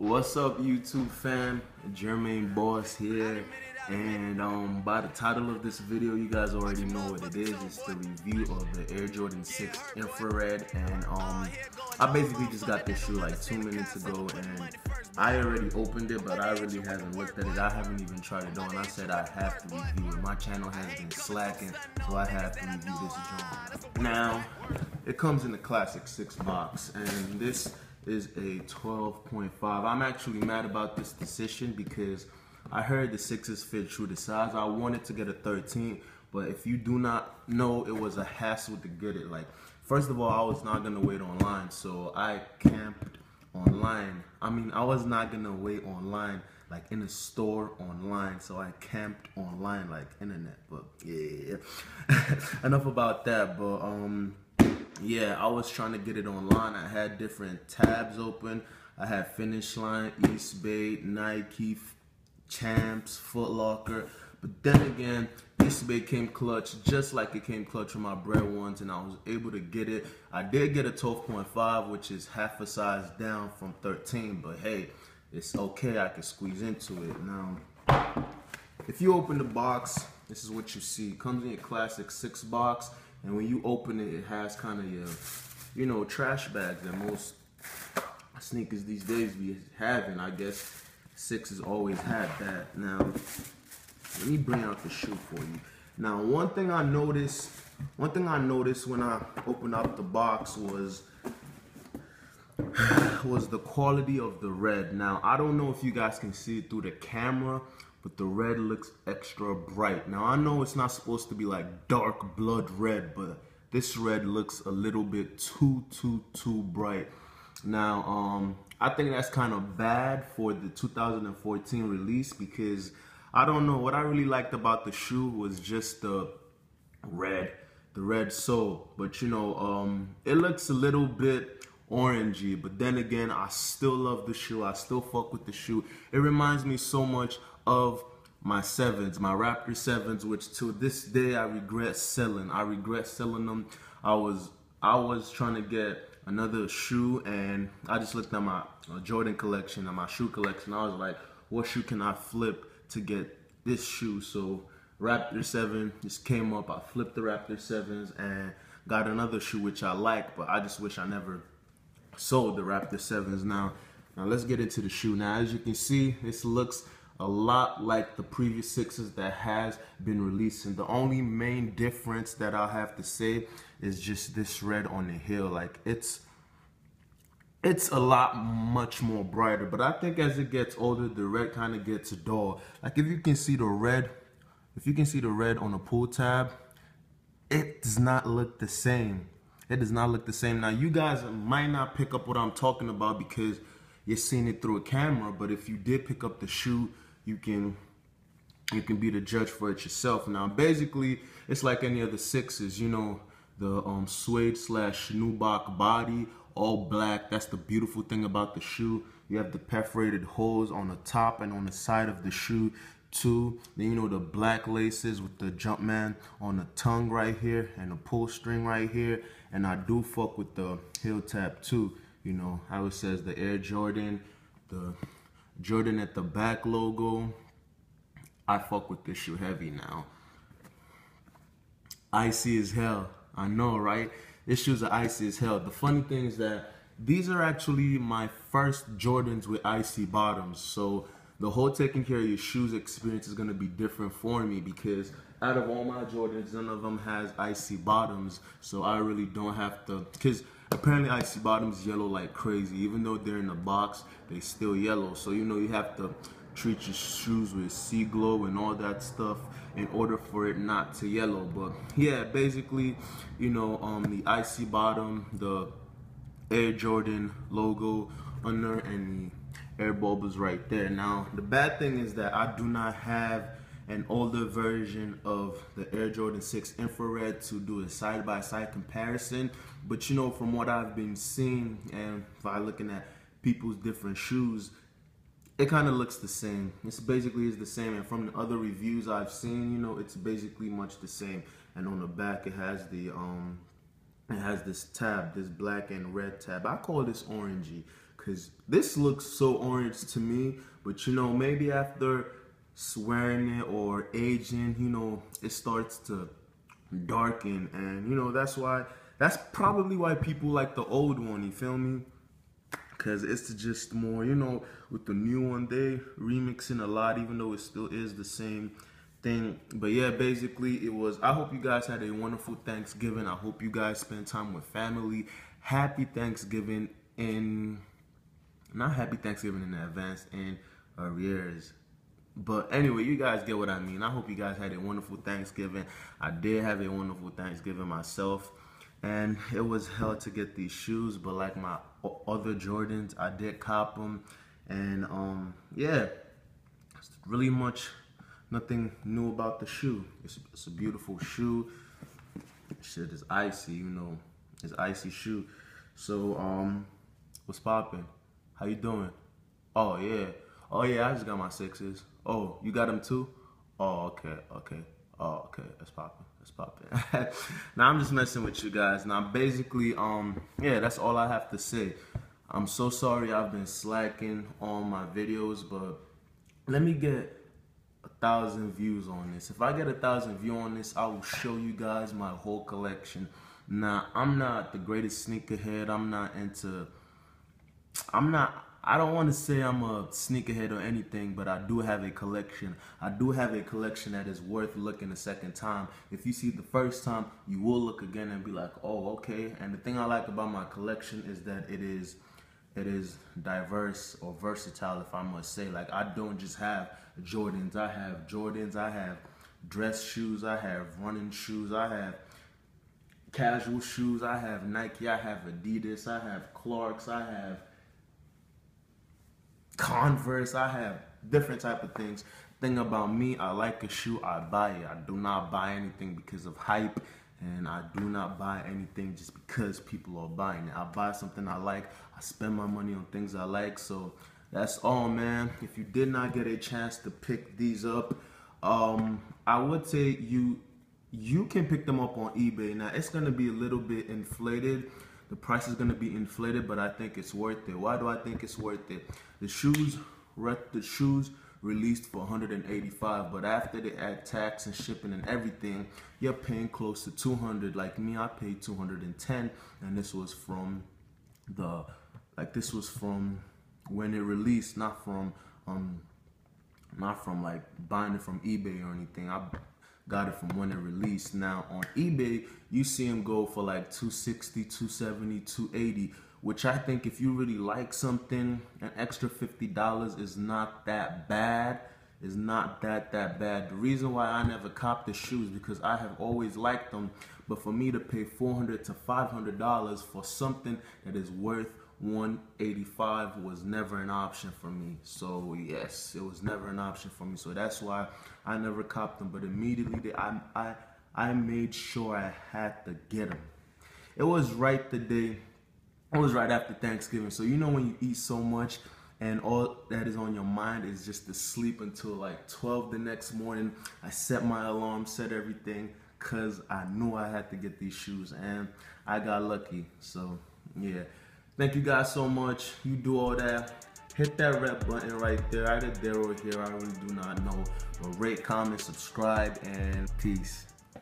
What's up, YouTube fam? Jermaine Boss here, and um, by the title of this video, you guys already know what it is. It's the review of the Air Jordan 6 Infrared, and um, I basically just got this shoe like two minutes ago, and I already opened it, but I really haven't looked at it. I haven't even tried it on. I said I have to review it. My channel has been slacking, so I have to review this joint. Now, it comes in the classic six box, and this is a 12.5. I'm actually mad about this decision because I heard the sixes fit true to size. I wanted to get a 13, but if you do not know, it was a hassle to get it. Like, first of all, I was not gonna wait online, so I camped online. I mean, I was not gonna wait online, like in a store online. So I camped online, like internet. But yeah, enough about that. But um yeah, I was trying to get it online. I had different tabs open. I had Finish Line, Eastbay, Nike, Champs, Foot Locker. But then again, Eastbay came clutch just like it came clutch from my Bred ones, and I was able to get it. I did get a 12.5, which is half a size down from 13, but hey, it's okay. I can squeeze into it. Now, if you open the box, this is what you see. Comes in a classic six box. And when you open it, it has kind of your, you know, trash bags that most sneakers these days be having. I guess six has always had that. Now, let me bring out the shoe for you. Now, one thing I noticed, one thing I noticed when I opened up the box was was the quality of the red. Now, I don't know if you guys can see it through the camera, but the red looks extra bright. Now I know it's not supposed to be like dark blood red, but this red looks a little bit too, too, too bright. Now, um, I think that's kind of bad for the 2014 release because I don't know, what I really liked about the shoe was just the red, the red sole. But you know, um, it looks a little bit orangey, but then again, I still love the shoe. I still fuck with the shoe. It reminds me so much of my sevens, my Raptor sevens, which to this day I regret selling. I regret selling them. I was I was trying to get another shoe, and I just looked at my uh, Jordan collection and my shoe collection. I was like, what shoe can I flip to get this shoe? So Raptor seven just came up. I flipped the Raptor sevens and got another shoe which I like, but I just wish I never sold the Raptor sevens. Now, now let's get into the shoe. Now, as you can see, this looks a lot like the previous sixes that has been released. And The only main difference that I have to say is just this red on the heel. Like it's it's a lot much more brighter. But I think as it gets older, the red kind of gets dull. Like if you can see the red, if you can see the red on the pull tab, it does not look the same. It does not look the same. Now you guys might not pick up what I'm talking about because you're seeing it through a camera. But if you did pick up the shoe, you can you can be the judge for it yourself. Now, basically, it's like any other sixes. You know, the um, suede slash nubuck body, all black. That's the beautiful thing about the shoe. You have the perforated holes on the top and on the side of the shoe too. Then you know the black laces with the Jumpman on the tongue right here and the pull string right here. And I do fuck with the heel tab too. You know how it says the Air Jordan, the Jordan at the back logo. I fuck with this shoe heavy now. Icy as hell. I know, right? This shoes are icy as hell. The funny thing is that these are actually my first Jordans with icy bottoms. So the whole taking care of your shoes experience is gonna be different for me because out of all my Jordans, none of them has icy bottoms. So I really don't have to, cause apparently icy bottoms yellow like crazy. Even though they're in the box, they still yellow. So you know you have to treat your shoes with sea glow and all that stuff in order for it not to yellow. But yeah, basically, you know, um, the icy bottom, the Air Jordan logo under, and the air bubbles right there. Now, the bad thing is that I do not have an older version of the Air Jordan 6 infrared to do a side-by-side -side comparison. But you know, from what I've been seeing and by looking at people's different shoes, it kind of looks the same. It's basically is the same. And from the other reviews I've seen, you know, it's basically much the same. And on the back, it has the um, it has this tab, this black and red tab. I call this orangey because this looks so orange to me. But you know, maybe after swearing it or aging, you know, it starts to darken, and you know that's why. That's probably why people like the old one. You feel me? Cause it's just more, you know, with the new one they remixing a lot, even though it still is the same thing. But yeah, basically it was. I hope you guys had a wonderful Thanksgiving. I hope you guys spent time with family. Happy Thanksgiving in not happy Thanksgiving in advance in arrears. But anyway, you guys get what I mean. I hope you guys had a wonderful Thanksgiving. I did have a wonderful Thanksgiving myself. And it was hell to get these shoes, but like my other Jordans, I did cop them. And um, yeah, really much nothing new about the shoe. It's, it's a beautiful shoe. Shit is icy, you know. It's icy shoe. So um, what's poppin'? How you doing? Oh yeah. Oh yeah, I just got my sixes. Oh, you got them too? Oh okay, okay. Oh okay, that's popping. That's popping. now I'm just messing with you guys. Now basically, um, yeah, that's all I have to say. I'm so sorry I've been slacking on my videos, but let me get a thousand views on this. If I get a thousand view on this, I will show you guys my whole collection. Now, I'm not the greatest sneakerhead. I'm not into. I'm not. I don't want to say I'm a sneakerhead or anything, but I do have a collection. I do have a collection that is worth looking a second time. If you see the first time, you will look again and be like, "Oh, okay." And the thing I like about my collection is that it is it is diverse or versatile if I must say. Like I don't just have Jordans, I have Jordans, I have dress shoes, I have running shoes, I have casual shoes, I have Nike, I have Adidas, I have Clarks, I have Converse, I have different type of things. Thing about me, I like a shoe, I buy it. I do not buy anything because of hype and I do not buy anything just because people are buying it. I buy something I like, I spend my money on things I like. So that's all, man. If you did not get a chance to pick these up, um, I would say you you can pick them up on eBay. Now it's gonna be a little bit inflated. The price is gonna be inflated, but I think it's worth it. Why do I think it's worth it? The shoes, the shoes released for 185 but after they add tax and shipping and everything you're paying close to 200 like me i paid 210 and this was from the like this was from when it released not from um not from like buying it from ebay or anything i got it from when it released now on ebay you see them go for like 260 270 280 which I think if you really like something, an extra $50 is not that bad. Is not that that bad. The reason why I never copped the shoes because I have always liked them, but for me to pay 400 to $500 for something that is worth 185 was never an option for me. So yes, it was never an option for me. So that's why I never copped them. But immediately I I I made sure I had to get them. It was right the day it was right after Thanksgiving. So you know when you eat so much and all that is on your mind is just to sleep until like 12 the next morning. I set my alarm, set everything cuz I knew I had to get these shoes and I got lucky. So, yeah. Thank you guys so much. You do all that. Hit that red button right there. I did or here. I really do not know. But rate, comment, subscribe, and peace.